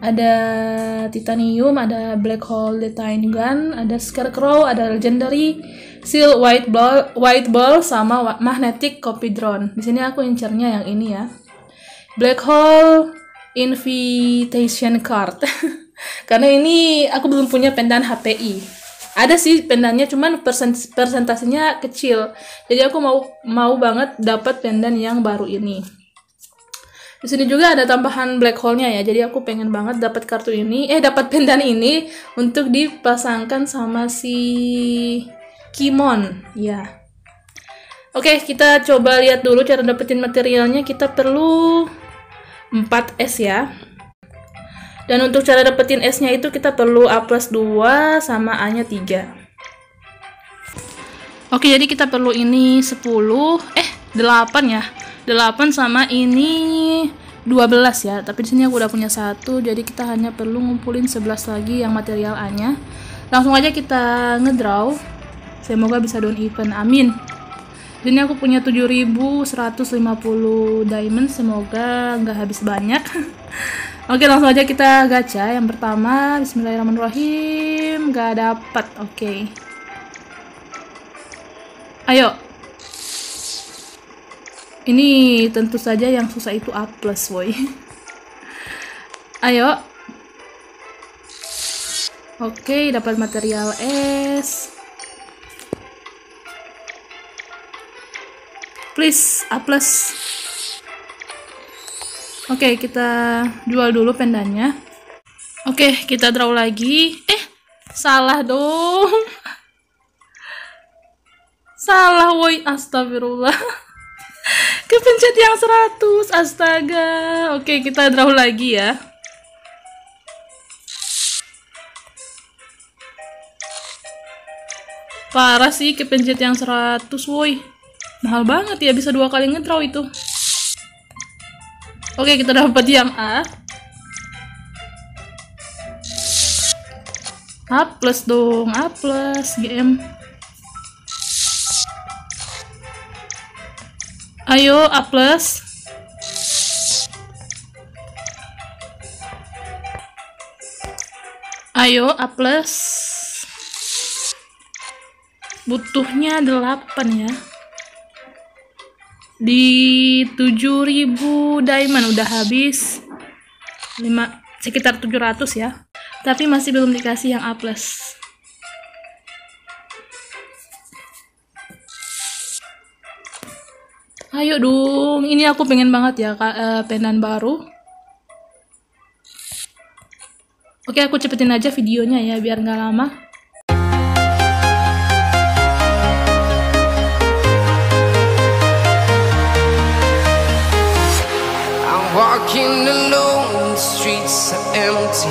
ada Titanium, ada Black Hole Detain Gun, ada Scarecrow, ada Legendary, Seal White Ball, White Ball sama Magnetic Copy Drone. Di sini aku incernya yang ini ya. Black Hole Invitation Card. Karena ini aku belum punya pendan HPI. Ada sih pendannya cuman persen persentasenya kecil. Jadi aku mau mau banget dapat pendan yang baru ini. Di sini juga ada tambahan black hole-nya ya. Jadi aku pengen banget dapat kartu ini, eh dapat pendan ini untuk dipasangkan sama si Kimon. Ya. Oke, kita coba lihat dulu cara dapetin materialnya. Kita perlu 4S ya. Dan untuk cara dapetin S-nya itu kita perlu A plus 2 sama A-nya 3. Oke, jadi kita perlu ini 10, eh 8 ya. 8 sama ini 12 ya. Tapi di sini aku udah punya satu, jadi kita hanya perlu ngumpulin 11 lagi yang material A-nya. Langsung aja kita ngedraw. Semoga bisa down event. Amin. Ini aku punya 7150 diamond, semoga nggak habis banyak. Oke, langsung aja kita gacha. Yang pertama, bismillahirrahmanirrahim. Nggak dapat. Oke. Ayo. Ini tentu saja yang susah itu A+, boy. Ayo. Oke, dapat material S. please A plus oke kita jual dulu pendannya oke kita draw lagi eh salah dong salah woi astagfirullah kepencet yang 100 astaga oke kita draw lagi ya parah sih kepencet yang 100 woi Mahal banget ya, bisa dua kali ngedraw itu. Oke, kita dapat yang A. A plus dong, A plus GM. Ayo A plus. Ayo A plus. Butuhnya 8 ya di 7000 diamond udah habis 5 sekitar 700 ya tapi masih belum dikasih yang A plus ayo dong. Ini aku pengen banget ya uh, penan baru. Oke aku cepetin aja videonya ya biar nggak lama. Walking alone, the streets are empty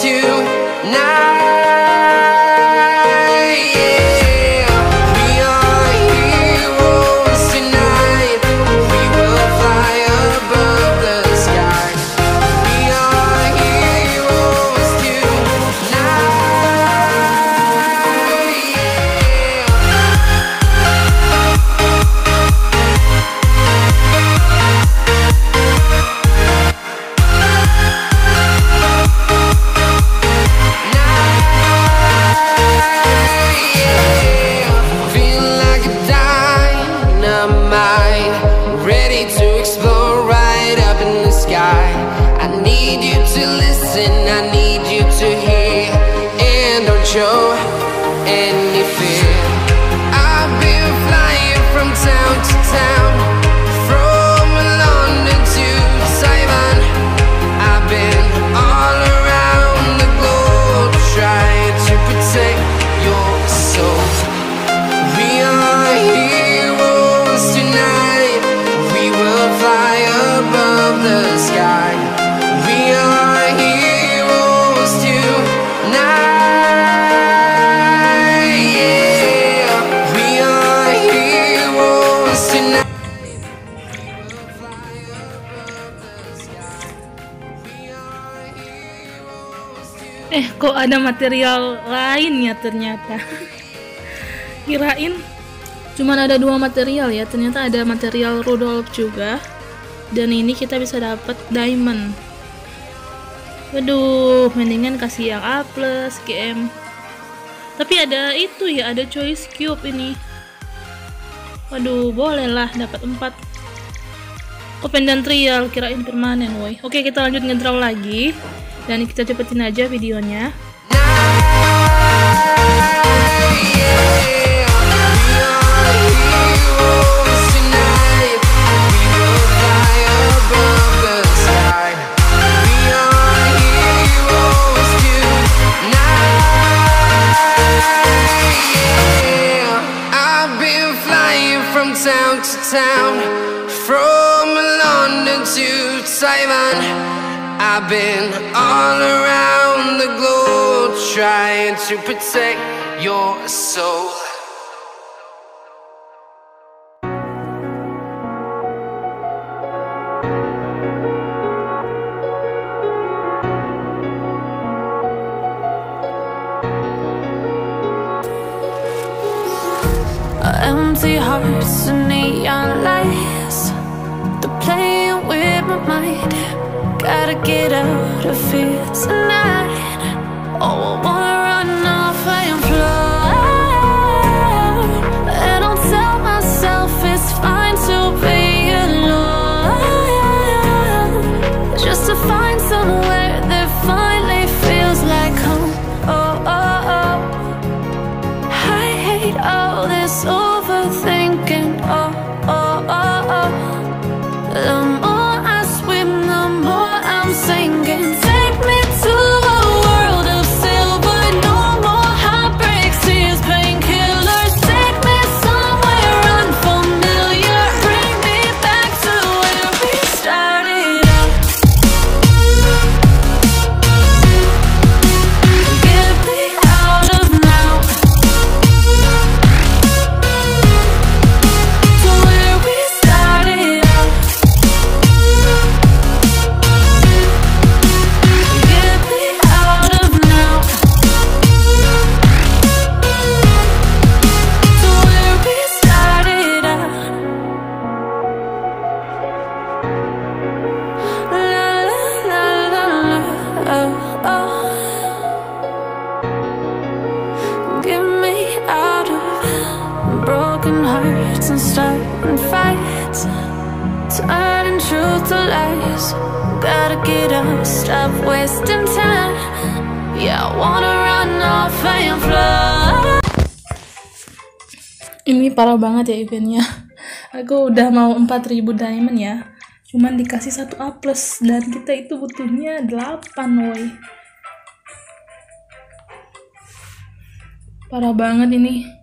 to show and ada material lain ya ternyata? Kirain cuman ada dua material ya, ternyata ada material Rudolph juga. Dan ini kita bisa dapat diamond. Waduh, mendingan kasih yang A plus GM. Tapi ada itu ya, ada choice cube ini. Waduh, boleh lah dapat 4. Oh, pendant trial, kirain permanen, woi. Oke, kita lanjut ngedraw lagi. Dan kita cepetin aja videonya. Town to town, from London to Taiwan. I've been all around the globe trying to protect your soul. Empty hearts and neon lights. Gotta get out of here tonight. Oh, I wanna and starting fights, turning truth to lies. Gotta get up, stop wasting time. Yeah, I wanna run off and fly. Ini parah banget ya eventnya. Aku udah mau 4000 diamond ya. Cuman dikasih satu A plus dan kita itu butuhnya 8 woi. Parah banget ini.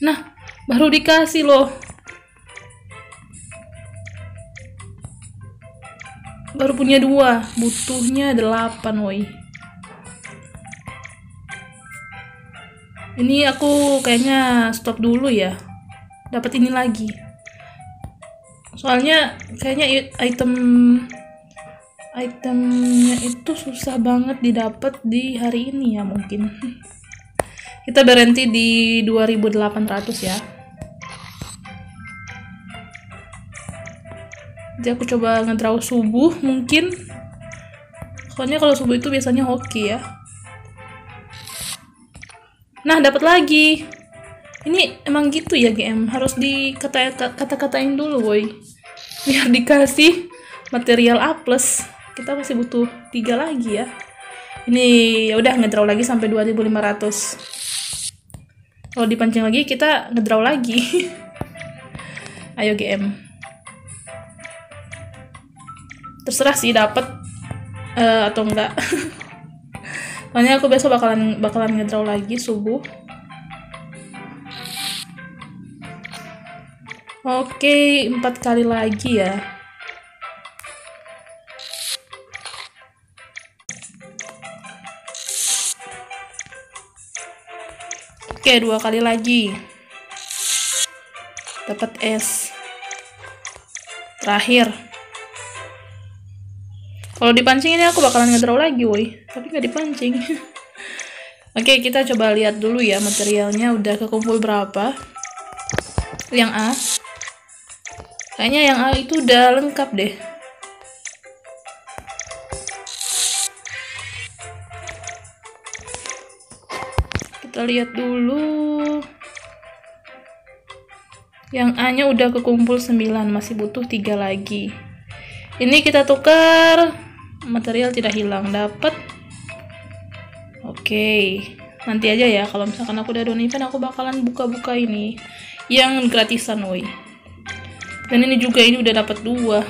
Nah, baru dikasih loh. Baru punya dua, butuhnya 8 woi. Ini aku kayaknya stop dulu ya. Dapat ini lagi. Soalnya kayaknya item itemnya itu susah banget didapat di hari ini ya mungkin. Kita berhenti di 2800 ya. Jadi aku coba ngedraw subuh mungkin. Soalnya kalau subuh itu biasanya hoki ya. Nah, dapat lagi. Ini emang gitu ya GM, harus dikata-katain dulu, boy. Biar dikasih material A plus kita masih butuh tiga lagi ya ini ya udah ngedraw lagi sampai 2500 kalau dipancing lagi kita ngedraw lagi. Ayo GM terserah sih dapat uh, atau enggak. Soalnya aku besok bakalan bakalan ngedraw lagi subuh. Oke, empat kali lagi ya. Oke, dua kali lagi. Dapat S. Terakhir. Kalau dipancing ini aku bakalan ngedraw lagi, woi. Tapi nggak dipancing. Oke, kita coba lihat dulu ya materialnya udah kekumpul berapa. Yang A. Kayaknya yang A itu udah lengkap deh. Kita lihat dulu. Yang A-nya udah kekumpul 9, masih butuh 3 lagi. Ini kita tukar. Material tidak hilang, dapat Oke, nanti aja ya. Kalau misalkan aku udah don event aku bakalan buka-buka ini. Yang gratisan woi. Dan ini juga ini udah dapat dua.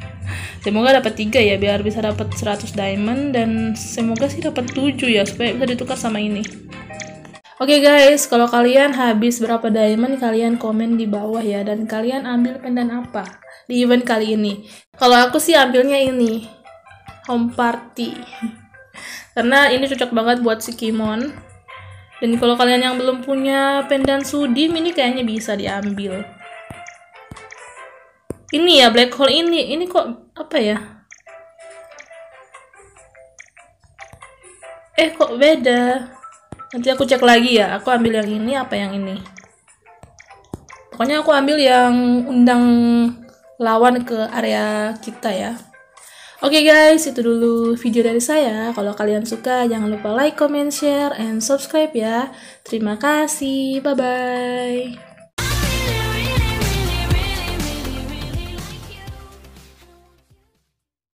Semoga dapat tiga ya biar bisa dapat 100 diamond. Dan semoga sih dapat 7 ya supaya bisa ditukar sama ini Oke okay guys, kalau kalian habis berapa diamond, kalian komen di bawah ya. Dan kalian ambil pendan apa di event kali ini. Kalau aku sih ambilnya ini, home party. Karena ini cocok banget buat si Kimon. Dan kalau kalian yang belum punya pendan sudim, ini kayaknya bisa diambil ini ya black hole ini ini kok apa ya eh kok beda nanti aku cek lagi ya aku ambil yang ini apa yang ini pokoknya aku ambil yang undang lawan ke area kita ya Oke okay guys, itu dulu video dari saya. Kalau kalian suka, jangan lupa like, comment, share, and subscribe ya. Terima kasih. Bye-bye.